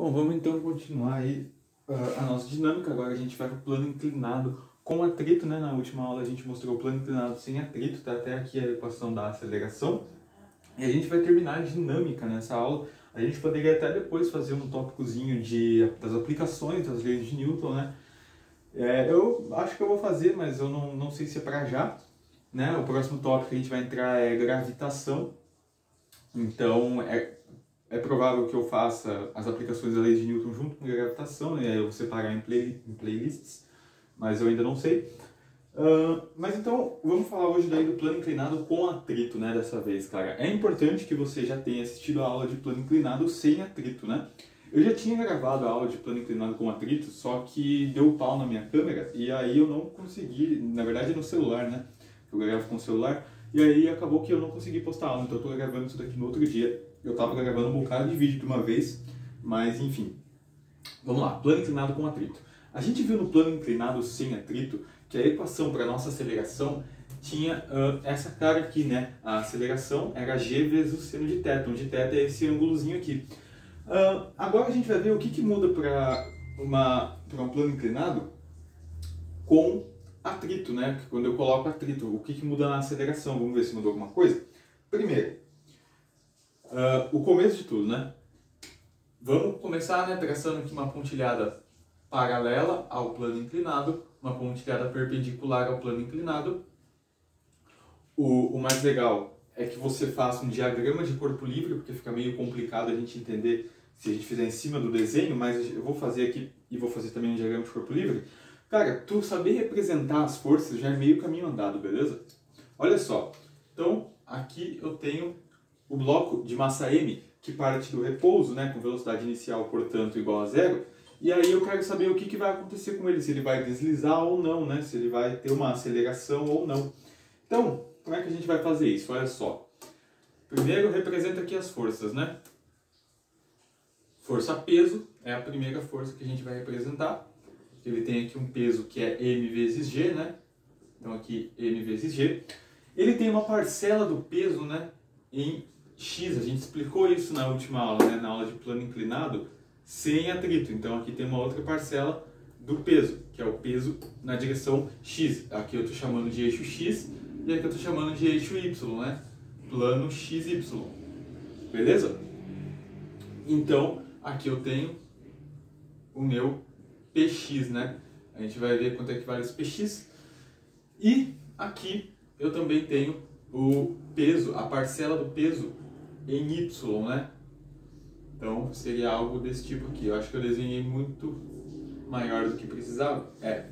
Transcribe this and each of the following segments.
Bom, vamos então continuar aí uh, a nossa dinâmica. Agora a gente vai para o plano inclinado com atrito, né? Na última aula a gente mostrou o plano inclinado sem atrito, tá até aqui a equação da aceleração. E a gente vai terminar a dinâmica nessa aula. A gente poderia até depois fazer um tópicozinho de, das aplicações das leis de Newton, né? É, eu acho que eu vou fazer, mas eu não, não sei se é para já. Né? O próximo tópico que a gente vai entrar é gravitação. Então, é, é provável que eu faça as aplicações da lei de Newton junto com a gravitação, né? eu vou separar em, play, em playlists, mas eu ainda não sei. Uh, mas então, vamos falar hoje daí do plano inclinado com atrito, né, dessa vez, cara. É importante que você já tenha assistido a aula de plano inclinado sem atrito, né? Eu já tinha gravado a aula de plano inclinado com atrito, só que deu pau na minha câmera e aí eu não consegui, na verdade no celular, né? Eu gravo com o celular, e aí acabou que eu não consegui postar a aula, então eu tô gravando isso daqui no outro dia. Eu tava gravando um bocado de vídeo de uma vez, mas enfim. Vamos lá, plano inclinado com atrito. A gente viu no plano inclinado sem atrito que a equação para nossa aceleração tinha uh, essa cara aqui, né? A aceleração era g vezes o seno de θ, onde θ é esse ângulozinho aqui. Uh, agora a gente vai ver o que, que muda para um plano inclinado com atrito, né? Quando eu coloco atrito, o que, que muda na aceleração? Vamos ver se mudou alguma coisa. Primeiro, uh, o começo de tudo, né? Vamos começar né, traçando aqui uma pontilhada paralela ao plano inclinado, uma pontilhada perpendicular ao plano inclinado. O, o mais legal é que você faça um diagrama de corpo livre, porque fica meio complicado a gente entender se a gente fizer em cima do desenho, mas eu vou fazer aqui e vou fazer também um diagrama de corpo livre. Cara, tu saber representar as forças já é meio caminho andado, beleza? Olha só, então aqui eu tenho o bloco de massa M que parte do repouso, né, com velocidade inicial, portanto, igual a zero, e aí eu quero saber o que, que vai acontecer com ele, se ele vai deslizar ou não, né, se ele vai ter uma aceleração ou não. Então, como é que a gente vai fazer isso? Olha só. Primeiro, representa aqui as forças, né? Força-peso é a primeira força que a gente vai representar ele tem aqui um peso que é m vezes g, né? Então aqui m vezes g. Ele tem uma parcela do peso, né, em x. A gente explicou isso na última aula, né, na aula de plano inclinado, sem atrito. Então aqui tem uma outra parcela do peso, que é o peso na direção x. Aqui eu estou chamando de eixo x e aqui eu estou chamando de eixo y, né? Plano xy. Beleza? Então, aqui eu tenho o meu px, né? A gente vai ver quanto é que vale esse px. E aqui eu também tenho o peso, a parcela do peso em y, né? Então seria algo desse tipo aqui. Eu acho que eu desenhei muito maior do que precisava. É.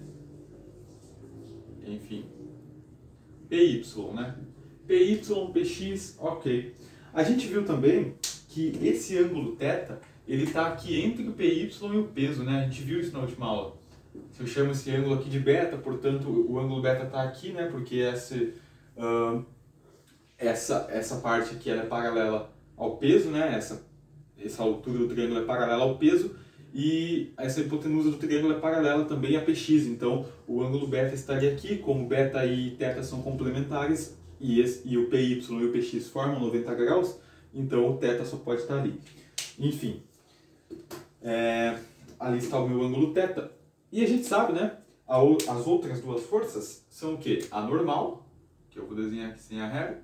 Enfim. PY, né? PY, PX, ok. A gente viu também que esse ângulo θ ele está aqui entre o PY e o peso, né? A gente viu isso na última aula. Eu chamo esse ângulo aqui de beta, portanto o ângulo beta está aqui, né? Porque essa, uh, essa, essa parte aqui ela é paralela ao peso, né? Essa, essa altura do triângulo é paralela ao peso e essa hipotenusa do triângulo é paralela também a PX. Então o ângulo beta estaria aqui, como beta e θ são complementares e, esse, e o PY e o PX formam 90 graus, então o θ só pode estar ali. Enfim, é, ali está o meu ângulo θ. E a gente sabe, né? As outras duas forças são o quê? A normal, que eu vou desenhar aqui sem a régua,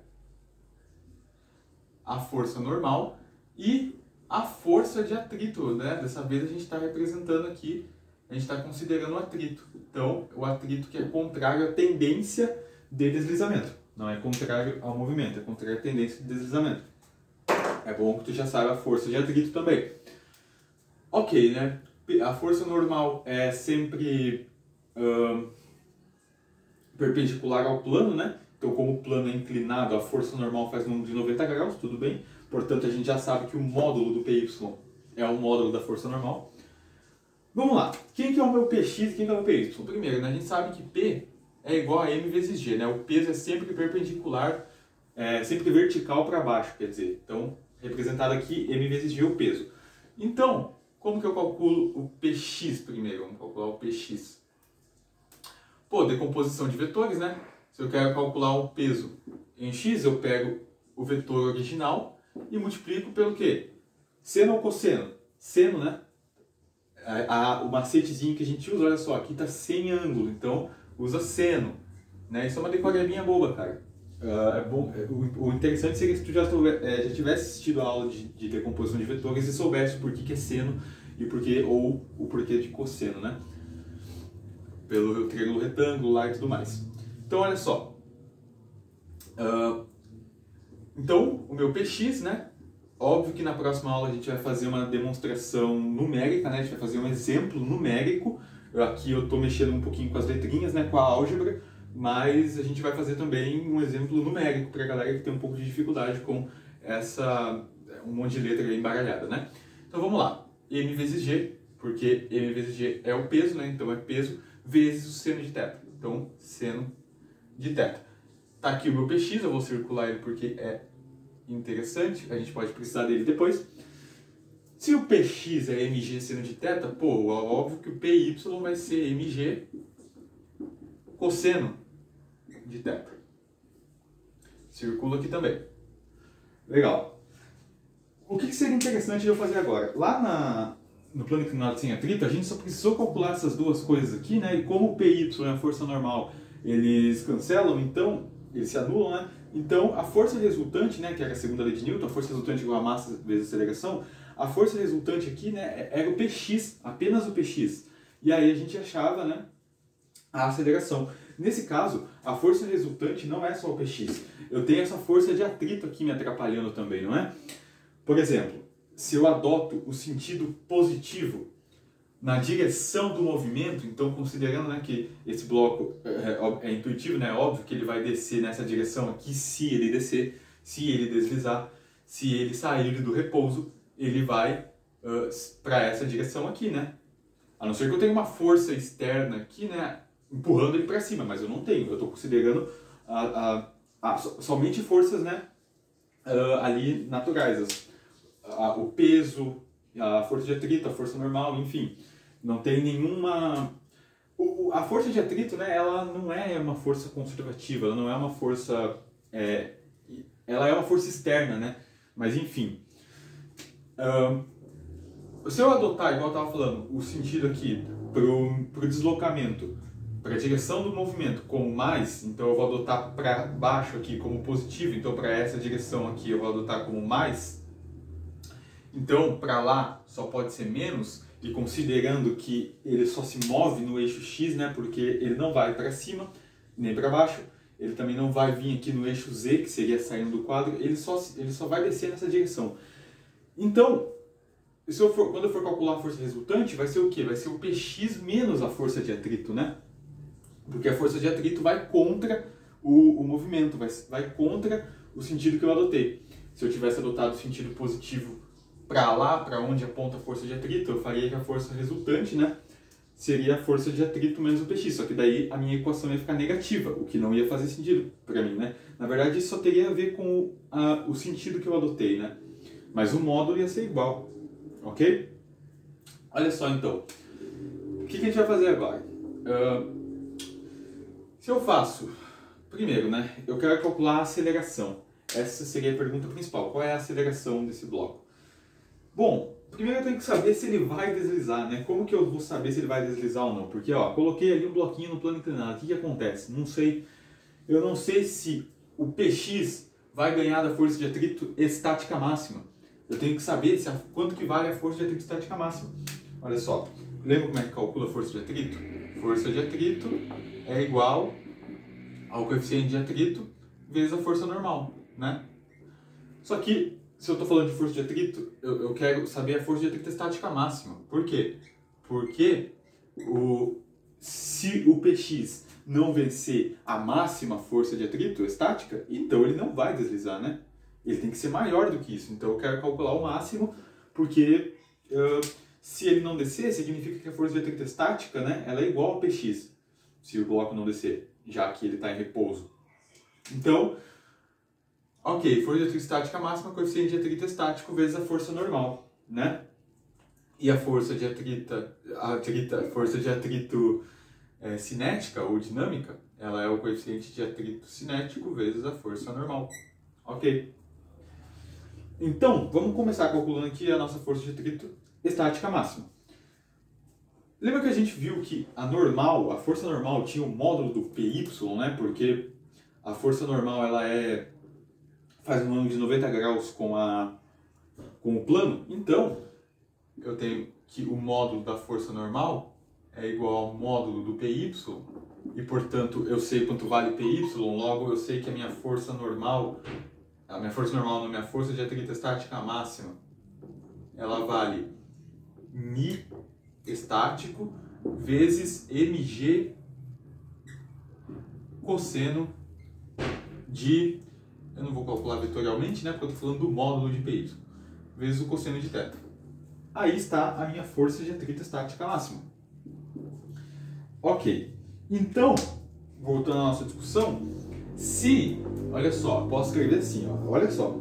a força normal e a força de atrito, né? Dessa vez a gente está representando aqui, a gente está considerando o atrito. Então, o atrito que é contrário à tendência de deslizamento. Não é contrário ao movimento, é contrário à tendência de deslizamento. É bom que tu já saiba a força de atrito também. Ok, né? A força normal é sempre uh, perpendicular ao plano, né? Então, como o plano é inclinado, a força normal faz um ângulo de 90 graus, tudo bem. Portanto, a gente já sabe que o módulo do PY é o módulo da força normal. Vamos lá. Quem que é o meu PX e quem que é o meu PY? Primeiro, né, a gente sabe que P é igual a M vezes G, né? O peso é sempre perpendicular, é sempre vertical para baixo, quer dizer. Então, representado aqui, M vezes G é o peso. Então, como que eu calculo o px primeiro? Vamos calcular o px. Pô, decomposição de vetores, né? Se eu quero calcular o peso em x, eu pego o vetor original e multiplico pelo quê? Seno ou cosseno? Seno, né? a, a, o macetezinho que a gente usa, olha só, aqui está sem ângulo, então usa seno. Né? Isso é uma decoradinha boba, cara. Uh, é bom, é, o, o, interessante seria se tu já, é, já tivesse assistido a aula de, de decomposição de vetores e soubesse por que, que é seno e por que, ou o porquê de cosseno, né? Pelo triângulo retângulo lá e tudo mais. Então, olha só. Uh, então, o meu px, né? Óbvio que na próxima aula a gente vai fazer uma demonstração numérica, né? A gente vai fazer um exemplo numérico. Aqui eu estou mexendo um pouquinho com as letrinhas, né? Com a álgebra mas a gente vai fazer também um exemplo numérico para a galera que tem um pouco de dificuldade com essa um monte de letra embaralhada, né? Então vamos lá, m vezes g, porque m vezes g é o peso, né? Então é peso vezes o seno de θ. Então seno de θ. Tá aqui o meu px, eu vou circular ele porque é interessante, a gente pode precisar dele depois. Se o px é mg seno de θ, pô, é óbvio que o py vai ser mg cosseno de θ. Circula aqui também. Legal. O que, seria interessante eu fazer agora? Lá na, no plano inclinado sem atrito, a gente só precisou calcular essas duas coisas aqui, né? E como o PY é a força normal, eles cancelam, então, eles se anulam, né? Então, a força resultante, né, que era a segunda lei de Newton, a força resultante igual a massa vezes a aceleração, a força resultante aqui, né, era o px, apenas o px. E aí a gente achava, né, a aceleração. Nesse caso, a força resultante não é só o Px. Eu tenho essa força de atrito aqui me atrapalhando também, não é? Por exemplo, se eu adoto o sentido positivo na direção do movimento, então considerando né, que esse bloco é, é, é, intuitivo, né, é óbvio que ele vai descer nessa direção aqui se ele descer, se ele deslizar, se ele sair do repouso, ele vai uh, para essa direção aqui, né? A não ser que eu tenha uma força externa aqui, né, empurrando ele para cima, mas eu não tenho. Eu estou considerando a, a, a, somente forças né, uh, ali naturais. A, o peso, a força de atrito, a força normal, enfim. Não tem nenhuma... O, a força de atrito, né, ela não é uma força conservativa, ela não é uma força... É, ela é uma força externa, né? Mas enfim. Uh, se eu adotar, igual eu estava falando, o sentido aqui para o deslocamento para a direção do movimento como mais, então eu vou adotar para baixo aqui como positivo, então para essa direção aqui eu vou adotar como mais. Então para lá só pode ser menos, e considerando que ele só se move no eixo x, né, porque ele não vai para cima nem para baixo, ele também não vai vir aqui no eixo z, que seria saindo do quadro, ele só, ele só vai descer nessa direção. Então, se eu for, quando eu for calcular a força resultante, vai ser o quê? Vai ser o px menos a força de atrito, né? Porque a força de atrito vai contra o, o movimento, vai, vai contra o sentido que eu adotei. Se eu tivesse adotado o sentido positivo para lá, para onde aponta a força de atrito, eu faria que a força resultante, né, seria a força de atrito menos o px, só que daí a minha equação ia ficar negativa, o que não ia fazer sentido para mim, né? Na verdade, isso só teria a ver com o, a, o sentido que eu adotei, né? Mas o módulo ia ser igual, ok? Olha só então, o que, que a gente vai fazer agora? Uh, se eu faço, primeiro, né, eu quero calcular a aceleração. Essa seria a pergunta principal. Qual é a aceleração desse bloco? Bom, primeiro eu tenho que saber se ele vai deslizar, né? Como que eu vou saber se ele vai deslizar ou não? Porque, ó, coloquei ali um bloquinho no plano inclinado. O que, que acontece? Não sei. Eu não sei se o PX vai ganhar da força de atrito estática máxima. Eu tenho que saber se a, quanto que vale a força de atrito estática máxima. Olha só, lembra como é que calcula a força de atrito? Força de atrito é igual ao coeficiente de atrito vezes a força normal, né? Só que, se eu estou falando de força de atrito, eu, eu, quero saber a força de atrito estática máxima. Por quê? Porque o, se o Px não vencer a máxima força de atrito estática, então ele não vai deslizar, né? Ele tem que ser maior do que isso. Então eu quero calcular o máximo, porque uh, se ele não descer, significa que a força de atrito estática né, ela é igual ao Px se o bloco não descer, já que ele está em repouso. Então, ok, força de atrito estática máxima, coeficiente de atrito estático vezes a força normal, né? E a força de atrito, atrita, força de atrito é, cinética ou dinâmica, ela é o coeficiente de atrito cinético vezes a força normal. Ok. Então, vamos começar calculando aqui a nossa força de atrito estática máxima. Lembra que a gente viu que a normal, a força normal tinha o módulo do PY, né? Porque a força normal ela é faz um ângulo de 90 graus com a com o plano. Então, eu tenho que o módulo da força normal é igual ao módulo do PY e, portanto, eu sei quanto vale PY, logo eu sei que a minha força normal, a minha força normal na minha força de atrito estática máxima, ela vale mi estático vezes mg cosseno de, eu não vou calcular vetorialmente, né, porque eu estou falando do módulo de PY, vezes o cosseno de θ. Aí está a minha força de atrito estática máxima. Ok, então, voltando à nossa discussão, se, olha só, posso escrever assim, ó, olha só,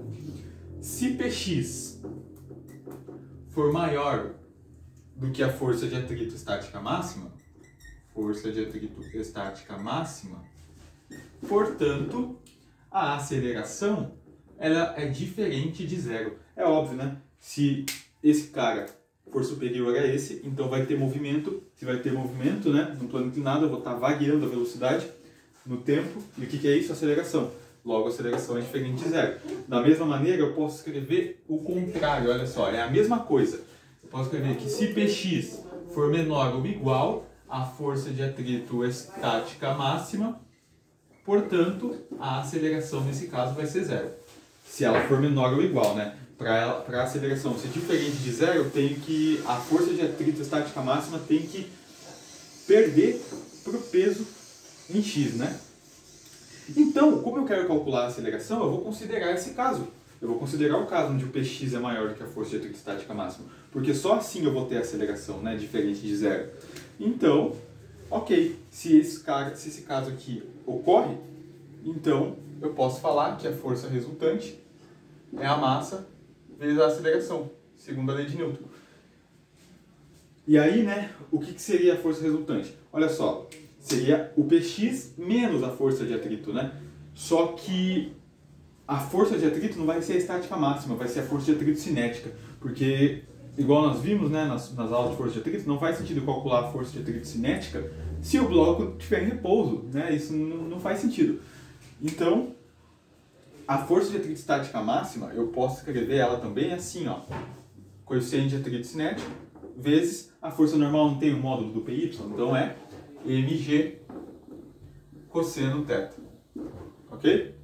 se Px for maior do que a força de atrito estática máxima, força de atrito estática máxima, portanto, a aceleração ela é diferente de zero. É óbvio, né? Se esse cara for superior a esse, então vai ter movimento. Se vai ter movimento, né, no plano inclinado, eu vou estar variando a velocidade no tempo. E o que, que é isso? Aceleração. Logo, a aceleração é diferente de zero. Da mesma maneira, eu posso escrever o contrário. Olha só, é a mesma coisa. Eu posso escrever que se Px for menor ou igual à força de atrito estática máxima, portanto, a aceleração nesse caso vai ser zero. Se ela for menor ou igual, né? Para a aceleração ser diferente de zero, eu tenho que a força de atrito estática máxima tem que perder para o peso em x, né? Então, como eu quero calcular a aceleração, eu vou considerar esse caso. Eu vou considerar o caso onde o px é maior do que a força de atrito estática máxima, porque só assim eu vou ter aceleração, né, diferente de zero. Então, ok, se esse, cara, se esse caso aqui ocorre, então eu posso falar que a força resultante é a massa vezes a aceleração, segundo a lei de Newton. E aí, né, o que, que seria a força resultante? Olha só, seria o Px menos a força de atrito, né? Só que a força de atrito não vai ser a estática máxima, vai ser a força de atrito cinética, porque igual nós vimos, né, nas, nas aulas de força de atrito, não faz sentido calcular a força de atrito cinética se o bloco estiver em repouso, né? Isso não, não faz sentido. Então, a força de atrito estática máxima, eu posso escrever ela também assim, ó. Coeficiente de atrito cinético vezes a força normal não tem o módulo do PY, então é mg cosseno θ. Ok?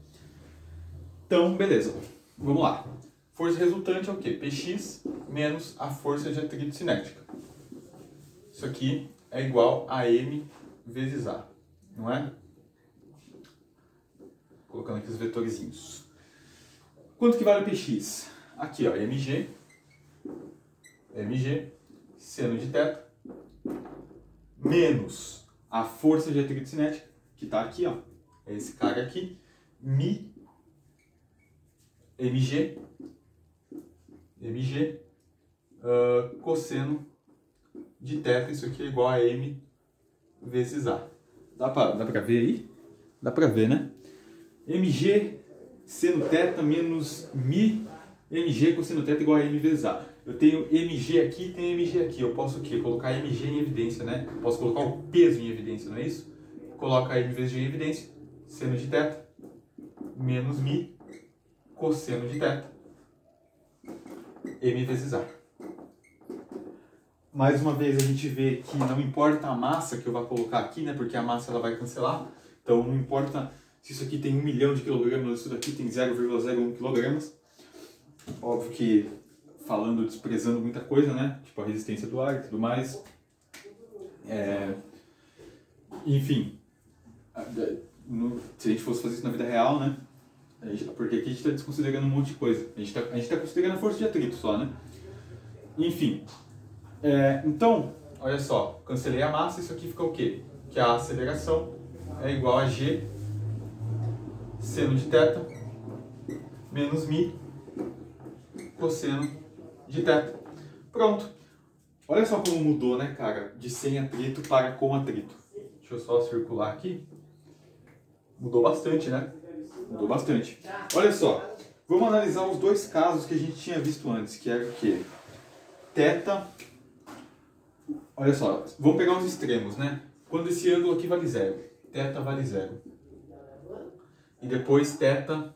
Então, beleza. Vamos lá. Força resultante é o quê? Px menos a força de atrito cinética. Isso aqui é igual a m vezes a, não é? Colocando aqui os vetorzinhos. Quanto que vale px? Aqui, ó, mg, mg, seno de θ, menos a força de atrito cinética, que está aqui, ó, é esse cara aqui, mi, mg, mg, uh, cosseno de θ, isso aqui é igual a m vezes a. Dá pra, dá pra ver aí? Dá pra ver, né? mg seno θ menos mi mg cosseno θ igual a m vezes a. Eu tenho mg aqui e tenho mg aqui. Eu posso o quê? Colocar mg em evidência, né? Posso colocar o peso em evidência, não é isso? Coloca m vezes g em evidência. Seno de θ menos mi cosseno de θ. m vezes a. Mais uma vez a gente vê que não importa a massa que eu vou colocar aqui, né? Porque a massa ela vai cancelar. Então não importa se isso aqui tem 1 milhão de quilogramas, isso daqui tem 0,01 quilogramas. Óbvio que falando, desprezando muita coisa, né? Tipo a resistência do ar e tudo mais. É... Enfim, se a gente fosse fazer isso na vida real, né? Porque aqui a gente está desconsiderando um monte de coisa. A gente está tá considerando a força de atrito só, né? Enfim. É, então, olha só, cancelei a massa, isso aqui fica o quê? Que a aceleração é igual a g seno de θ menos mi cosseno de θ. Pronto. Olha só como mudou, né, cara? De sem atrito para com atrito. Deixa eu só circular aqui. Mudou bastante, né? Mudou bastante. Olha só, vamos analisar os dois casos que a gente tinha visto antes, que é o quê? Teta. Olha só, vamos pegar os extremos, né? Quando esse ângulo aqui vale zero, teta vale zero. E depois teta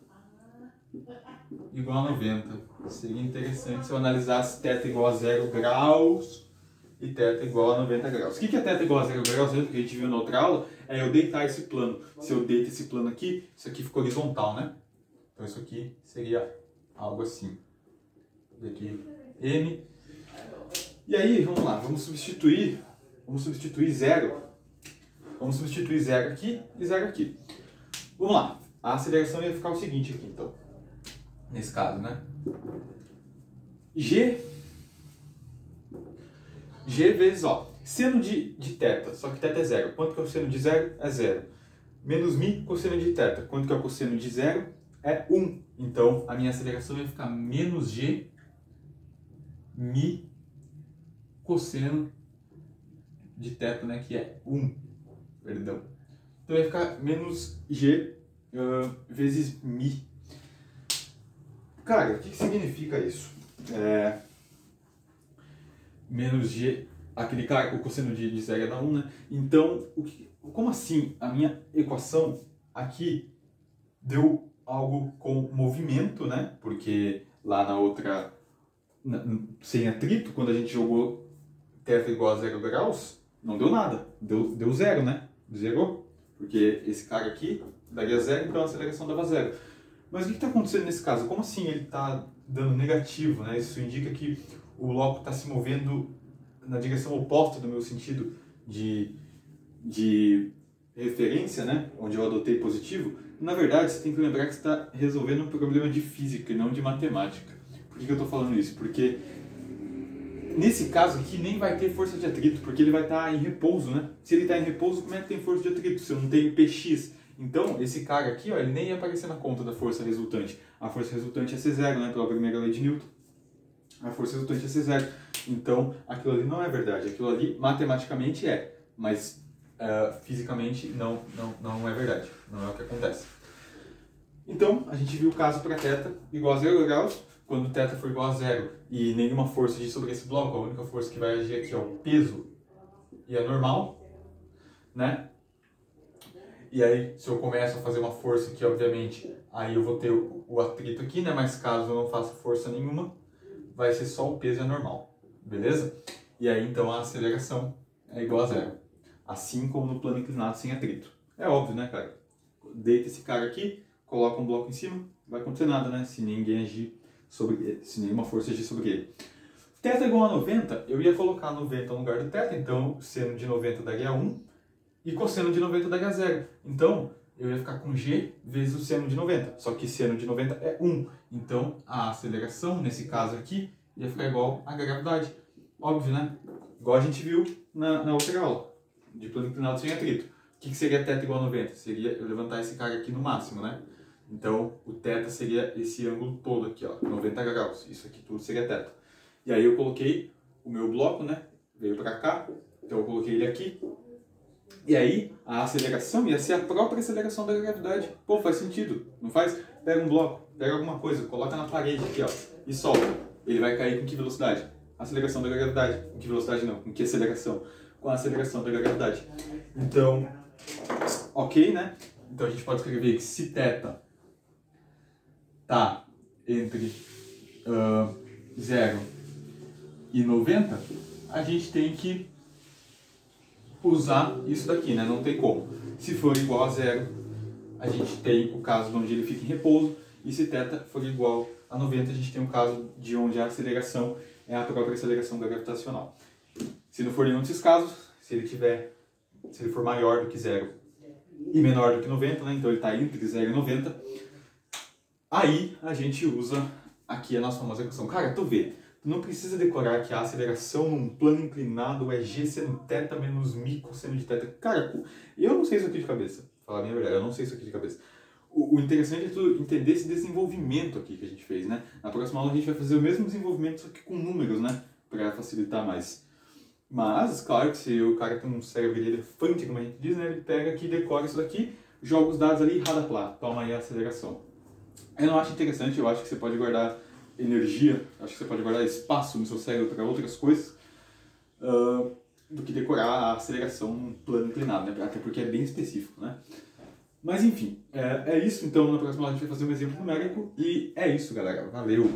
igual a 90. Seria interessante se eu analisasse teta igual a zero graus e teta igual a 90 graus. O que é teta igual a zero graus? Que a gente viu na outra aula, é eu deitar esse plano. Se eu deito esse plano aqui, isso aqui ficou horizontal, né? Então isso aqui seria algo assim. Aqui M. E aí, vamos lá, vamos substituir, vamos substituir zero. Vamos substituir zero aqui e zero aqui. Vamos lá, a aceleração ia ficar o seguinte aqui, então. Nesse caso, né? G G vezes, ó, seno de, de θ, só que θ é zero. Quanto que é o seno de zero? É zero. Menos mi cosseno de θ. Quanto que é o cosseno de zero? É 1. Então, a minha aceleração vai ficar menos g mi cosseno de θ, né, que é 1. Perdão. Então, vai ficar menos g uh, vezes mi. Cara, o que, que significa isso? É menos g, aquele cara, o cosseno de, de zero é da 1, né? Então, que, como assim a minha equação aqui deu algo com movimento, né? Porque lá na outra, na, sem atrito, quando a gente jogou θ igual a zero graus, não deu nada, deu, deu zero, né? Zerou, porque esse cara aqui daria zero, então a aceleração dava zero. Mas o que está acontecendo nesse caso? Como assim ele está dando negativo, né? Isso indica que o bloco está se movendo na direção oposta do meu sentido de, de referência, né? onde eu adotei positivo, na verdade você tem que lembrar que está resolvendo um problema de física e não de matemática. Por que, eu estou falando isso? Porque nesse caso aqui nem vai ter força de atrito, porque ele vai estar tá em repouso, né? Se ele está em repouso, como é que tem força de atrito se eu não tenho px? Então, esse cara aqui, ó, ele nem ia aparecer na conta da força resultante. A força resultante ia ser zero, né? Pela primeira lei de Newton a força resultante é ser zero. Então, aquilo ali não é verdade. Aquilo ali, matematicamente, é, mas uh, fisicamente não, não, não é verdade. Não é o que acontece. Então, a gente viu o caso para θ igual a zero graus. Quando θ for igual a zero e nenhuma força agir sobre esse bloco, a única força que vai agir aqui é o peso e é normal, né? E aí, se eu começo a fazer uma força aqui, obviamente, aí eu vou ter o, o atrito aqui, né? Mas caso eu não faça força nenhuma, vai ser só o peso é normal, beleza? E aí então a aceleração é igual a zero, assim como no plano inclinado sem atrito. É óbvio, né, cara? Deita esse cara aqui, coloca um bloco em cima, não vai acontecer nada, né? Se ninguém agir sobre ele, se nenhuma força agir sobre ele. É igual a 90, eu ia colocar 90 no lugar do θ, então seno de 90 daria 1 e cosseno de 90 daria 0. Então, eu ia ficar com g vezes o seno de 90. Só que seno de 90 é 1. Então, a aceleração, nesse caso aqui, ia ficar igual à gravidade. Óbvio, né? Igual a gente viu na, na outra aula, de plano inclinado sem atrito. O que, que seria teta igual a 90? Seria eu levantar esse cara aqui no máximo, né? Então, o teta seria esse ângulo todo aqui, ó, 90 graus. Isso aqui tudo seria teta. E aí eu coloquei o meu bloco, né? Veio para cá, então eu coloquei ele aqui. E aí, a aceleração ia ser a própria aceleração da gravidade. Pô, faz sentido, não faz? Pega um bloco, pega alguma coisa, coloca na parede aqui, ó, e solta. Ele vai cair com que velocidade? Aceleração da gravidade. Com que velocidade não? Com que aceleração? Com a aceleração da gravidade. Então, ok, né? Então a gente pode escrever que se θ tá entre uh, 0 e 90, a gente tem que usar isso daqui, né? Não tem como. Se for igual a zero, a gente tem o caso onde ele fica em repouso, e se θ for igual a 90, a gente tem o caso de onde a aceleração é a própria aceleração gravitacional. Se não for nenhum desses casos, se ele tiver, se ele for maior do que zero e menor do que 90, né? Então ele está entre 0 e 90, aí a gente usa aqui a nossa famosa equação. Cara, tu vê, Tu não precisa decorar que a aceleração num plano inclinado é g seno θ menos mi cosseno de θ. Cara, eu não sei isso aqui de cabeça. Falar a minha verdade, eu não sei isso aqui de cabeça. O, interessante é tu entender esse desenvolvimento aqui que a gente fez, né? Na próxima aula a gente vai fazer o mesmo desenvolvimento, só que com números, né? Para facilitar mais. Mas, claro que se o cara tem um cérebro de elefante, como a gente diz, né? Ele pega aqui, decora isso daqui, joga os dados ali e radapla, toma aí a aceleração. Eu não acho interessante, eu acho que você pode guardar energia, acho que você pode guardar espaço no seu cérebro para outras coisas. Uh, do que decorar a aceleração no plano inclinado, né? Até porque é bem específico, né? Mas enfim, é, é isso. Então, na próxima aula a gente vai fazer um exemplo numérico. E é isso, galera. Valeu!